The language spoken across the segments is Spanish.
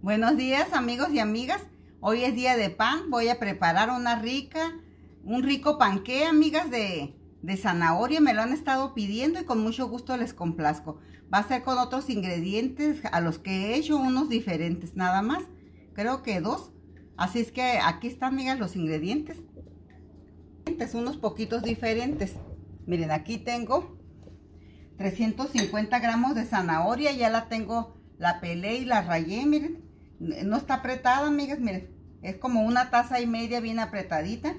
Buenos días amigos y amigas. Hoy es día de pan. Voy a preparar una rica, un rico panqué, amigas, de, de zanahoria. Me lo han estado pidiendo y con mucho gusto les complazco. Va a ser con otros ingredientes a los que he hecho unos diferentes, nada más. Creo que dos. Así es que aquí están, amigas, los ingredientes. Unos poquitos diferentes. Miren, aquí tengo 350 gramos de zanahoria. Ya la tengo, la pelé y la rayé, miren no está apretada, amigas, miren. Es como una taza y media bien apretadita.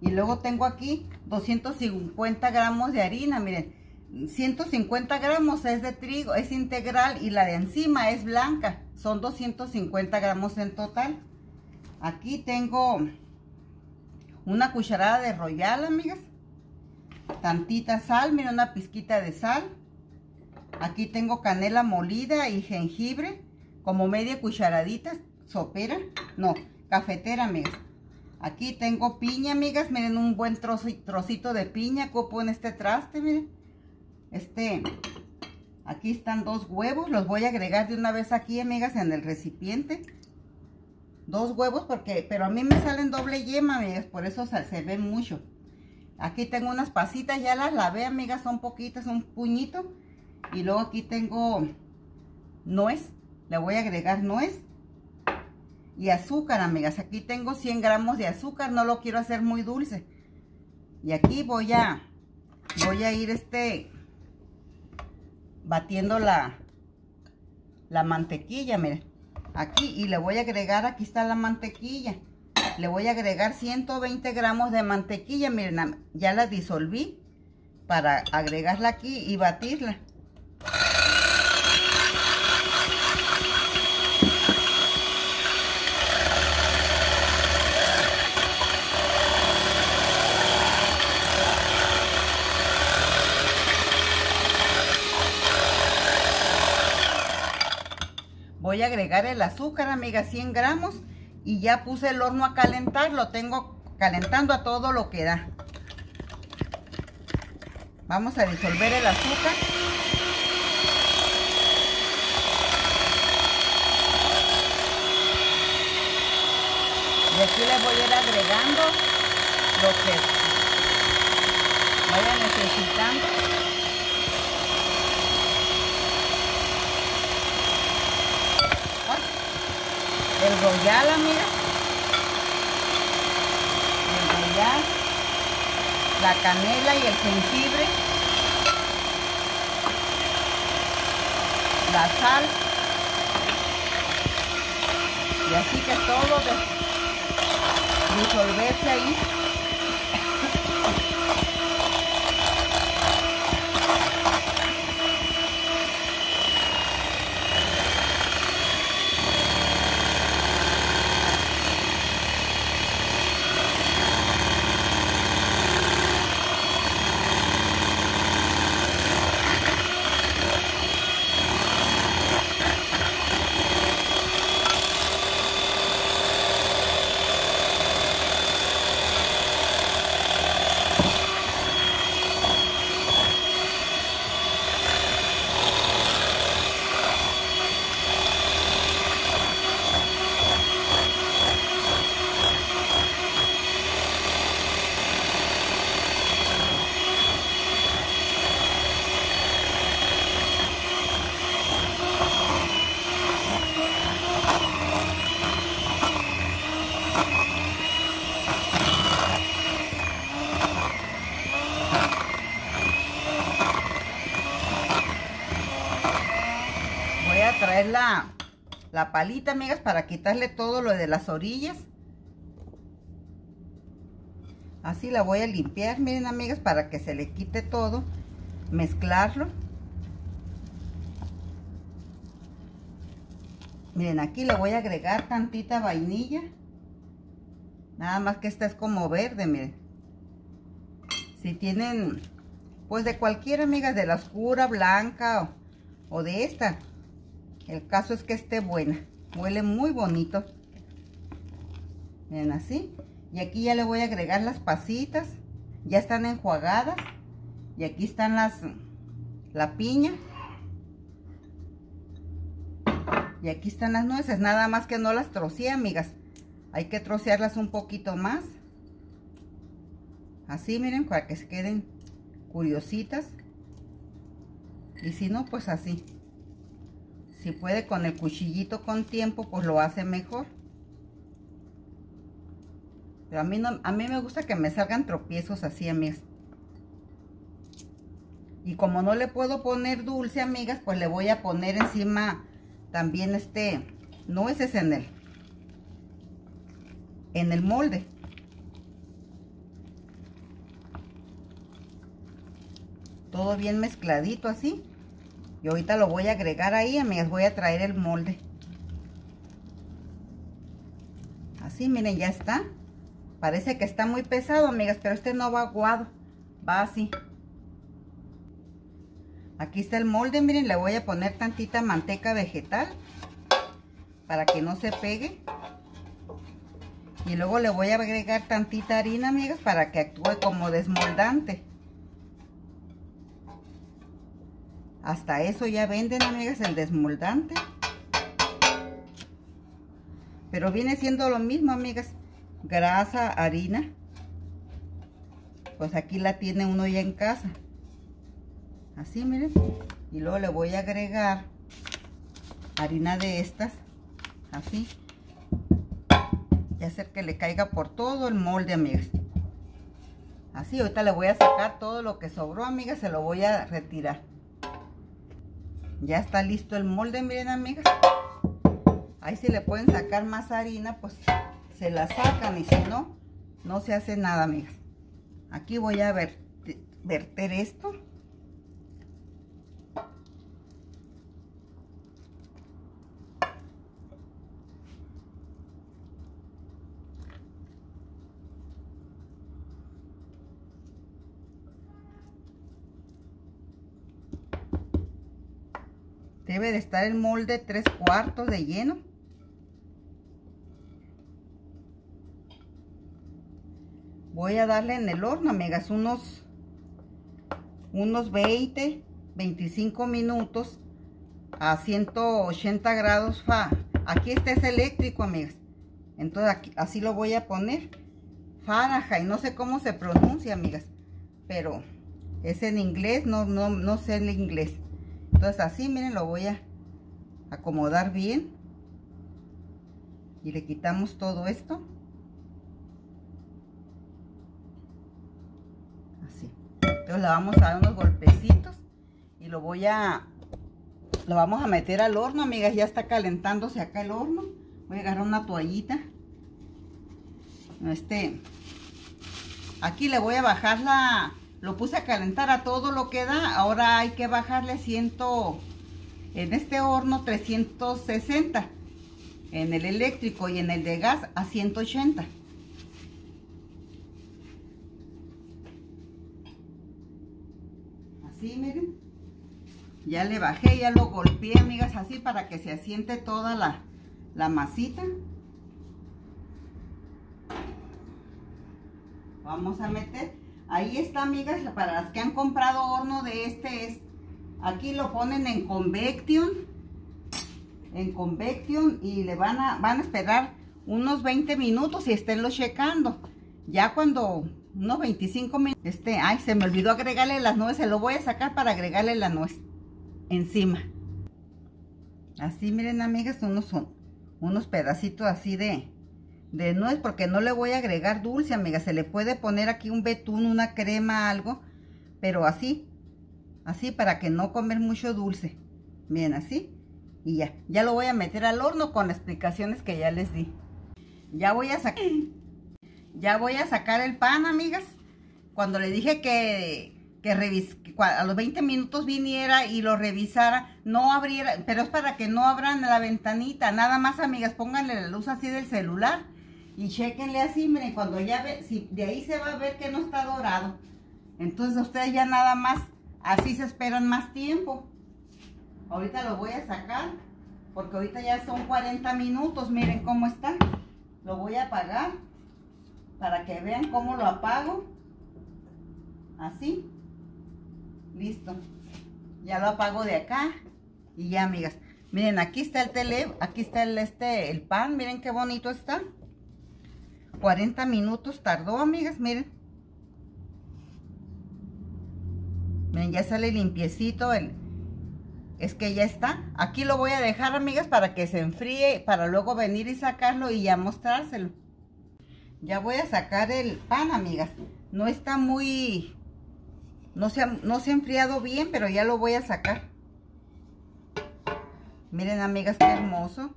Y luego tengo aquí 250 gramos de harina, miren. 150 gramos es de trigo, es integral y la de encima es blanca. Son 250 gramos en total. Aquí tengo una cucharada de royal, amigas. Tantita sal, miren, una pizquita de sal. Aquí tengo canela molida y jengibre como media cucharadita sopera, no, cafetera, amigas. Aquí tengo piña, amigas, miren un buen trocito de piña, copo en este traste, miren. Este, aquí están dos huevos, los voy a agregar de una vez aquí, amigas, en el recipiente. Dos huevos, porque, pero a mí me salen doble yema, amigas, por eso se, se ve mucho. Aquí tengo unas pasitas, ya las lavé, amigas, son poquitas, un puñito. Y luego aquí tengo nuez, le voy a agregar nuez y azúcar, amigas. Aquí tengo 100 gramos de azúcar, no lo quiero hacer muy dulce. Y aquí voy a, voy a ir este, batiendo la, la mantequilla, miren. Aquí, y le voy a agregar, aquí está la mantequilla. Le voy a agregar 120 gramos de mantequilla, miren, ya la disolví para agregarla aquí y batirla. Voy a agregar el azúcar, amiga, 100 gramos. Y ya puse el horno a calentar, lo tengo calentando a todo lo que da. Vamos a disolver el azúcar. Y aquí le voy a ir agregando lo que vaya necesitando. Amiga. El royal, la canela y el jengibre, la sal. Y así que todo de disolverse ahí. traer la, palita, amigas, para quitarle todo lo de las orillas. Así la voy a limpiar, miren, amigas, para que se le quite todo. Mezclarlo. Miren, aquí le voy a agregar tantita vainilla. Nada más que esta es como verde, miren. Si tienen, pues de cualquier, amigas, de la oscura, blanca o de esta, el caso es que esté buena. Huele muy bonito. Miren así. Y aquí ya le voy a agregar las pasitas. Ya están enjuagadas. Y aquí están las, la piña. Y aquí están las nueces, nada más que no las troceé, amigas. Hay que trocearlas un poquito más. Así, miren, para que se queden curiositas. Y si no, pues así. Si puede con el cuchillito con tiempo, pues lo hace mejor. Pero a mí, no, a mí me gusta que me salgan tropiezos así, amigas. Y como no le puedo poner dulce, amigas, pues le voy a poner encima también este nueces en el, en el molde. Todo bien mezcladito así. Y ahorita lo voy a agregar ahí, amigas. Voy a traer el molde. Así, miren, ya está. Parece que está muy pesado, amigas, pero este no va aguado. Va así. Aquí está el molde, miren, le voy a poner tantita manteca vegetal para que no se pegue. Y luego le voy a agregar tantita harina, amigas, para que actúe como desmoldante. Hasta eso ya venden, amigas, el desmoldante. Pero viene siendo lo mismo, amigas. Grasa, harina. Pues aquí la tiene uno ya en casa. Así, miren. Y luego le voy a agregar harina de estas. Así. Y hacer que le caiga por todo el molde, amigas. Así, ahorita le voy a sacar todo lo que sobró, amigas. Se lo voy a retirar. Ya está listo el molde, miren amigas. Ahí si le pueden sacar más harina, pues se la sacan y si no, no se hace nada, amigas. Aquí voy a ver, verter esto. Debe de estar el molde tres cuartos de lleno. Voy a darle en el horno, amigas, unos, unos 20, 25 minutos a 180 grados fa. Aquí este es eléctrico, amigas. Entonces aquí, así lo voy a poner. Fahrenheit, no sé cómo se pronuncia, amigas. Pero es en inglés, no, no, no sé el inglés. Entonces así, miren, lo voy a acomodar bien. Y le quitamos todo esto. Así. Entonces le vamos a dar unos golpecitos. Y lo voy a... Lo vamos a meter al horno, amigas. Ya está calentándose acá el horno. Voy a agarrar una toallita. Este... Aquí le voy a bajar la, lo puse a calentar a todo lo que da. Ahora hay que bajarle 100, en este horno 360. En el eléctrico y en el de gas a 180. Así, miren. Ya le bajé, ya lo golpeé, amigas, así para que se asiente toda la, la masita. Vamos a meter Ahí está, amigas, para las que han comprado horno de este es, aquí lo ponen en convection, en convection y le van a, van a esperar unos 20 minutos y esténlo checando. Ya cuando unos 25 minutos, este, ay, se me olvidó agregarle las nueces, se lo voy a sacar para agregarle la nuez encima. Así, miren, amigas, unos, unos pedacitos así de, de nuez porque no le voy a agregar dulce, amiga. Se le puede poner aquí un betún, una crema, algo, pero así, así para que no comer mucho dulce. Bien, así. Y ya, ya lo voy a meter al horno con explicaciones que ya les di. Ya voy a sacar, ya voy a sacar el pan, amigas. Cuando le dije que, que, a los 20 minutos viniera y lo revisara, no abriera, pero es para que no abran la ventanita. Nada más, amigas, pónganle la luz así del celular y chequenle así, miren, cuando ya ve, si de ahí se va a ver que no está dorado. Entonces ustedes ya nada más, así se esperan más tiempo. Ahorita lo voy a sacar, porque ahorita ya son 40 minutos, miren cómo está. Lo voy a apagar, para que vean cómo lo apago. Así. Listo. Ya lo apago de acá. Y ya, amigas. Miren, aquí está el tele, aquí está el, este, el pan, miren qué bonito está. 40 minutos tardó, amigas, miren. Miren, ya sale limpiecito el... Es que ya está. Aquí lo voy a dejar, amigas, para que se enfríe, para luego venir y sacarlo y ya mostrárselo. Ya voy a sacar el pan, amigas. No está muy... No se, no se ha enfriado bien, pero ya lo voy a sacar. Miren, amigas, qué hermoso.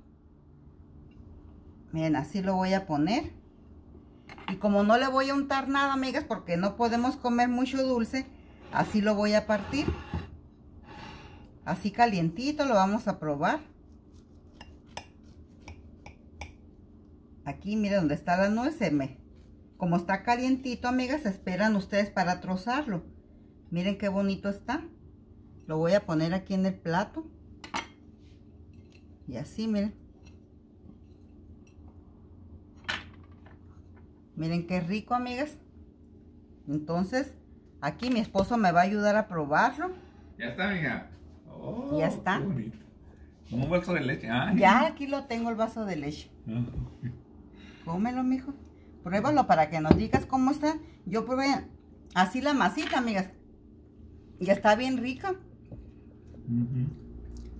Miren, así lo voy a poner. Y como no le voy a untar nada, amigas, porque no podemos comer mucho dulce, así lo voy a partir. Así calientito lo vamos a probar. Aquí, miren donde está la nuez, como está calientito, amigas, esperan ustedes para trozarlo. Miren qué bonito está. Lo voy a poner aquí en el plato. Y así, miren. Miren qué rico, amigas. Entonces, aquí mi esposo me va a ayudar a probarlo. Ya está, mija. Oh, ya está. un vaso de leche. Ya aquí lo tengo el vaso de leche. Cómelo, mijo. Pruébalo para que nos digas cómo está. Yo probé así la masita, amigas. Ya está bien rica.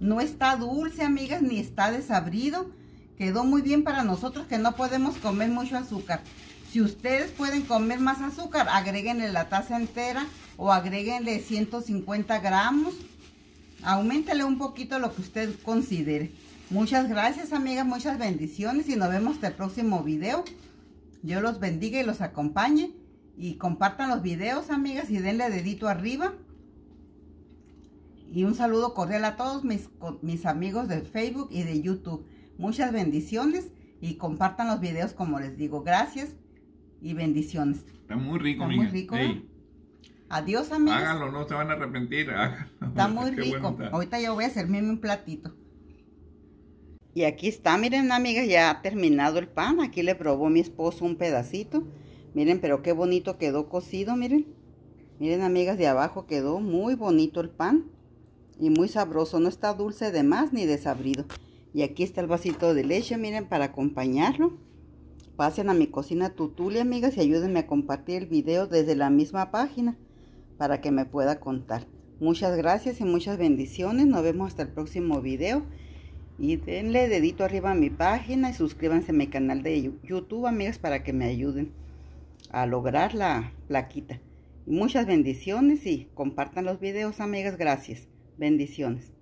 No está dulce, amigas, ni está desabrido. Quedó muy bien para nosotros que no podemos comer mucho azúcar. Si ustedes pueden comer más azúcar, agréguenle la taza entera o agréguenle 150 gramos. Aumentele un poquito lo que usted considere. Muchas gracias, amigas. Muchas bendiciones y nos vemos hasta el próximo video. Dios los bendiga y los acompañe. Y compartan los videos, amigas, y denle dedito arriba. Y un saludo cordial a todos mis amigos de Facebook y de YouTube. Muchas bendiciones y compartan los videos como les digo. Gracias y bendiciones. Está muy rico, Está muy rico. Adiós, amigos. Háganlo, no se van a arrepentir. Está muy rico. Ahorita yo voy a hacerme un platito. Y aquí está, miren amigas, ya ha terminado el pan. Aquí le probó mi esposo un pedacito. Miren, pero qué bonito quedó cocido, miren. Miren amigas, de abajo quedó muy bonito el pan. Y muy sabroso, no está dulce de más ni desabrido. Y aquí está el vasito de leche, miren, para acompañarlo. Pasen a mi cocina Tutulia, amigas, y ayúdenme a compartir el video desde la misma página para que me pueda contar. Muchas gracias y muchas bendiciones. Nos vemos hasta el próximo video. Y denle dedito arriba a mi página y suscríbanse a mi canal de YouTube, amigas, para que me ayuden a lograr la plaquita. Muchas bendiciones y compartan los videos, amigas. Gracias. Bendiciones.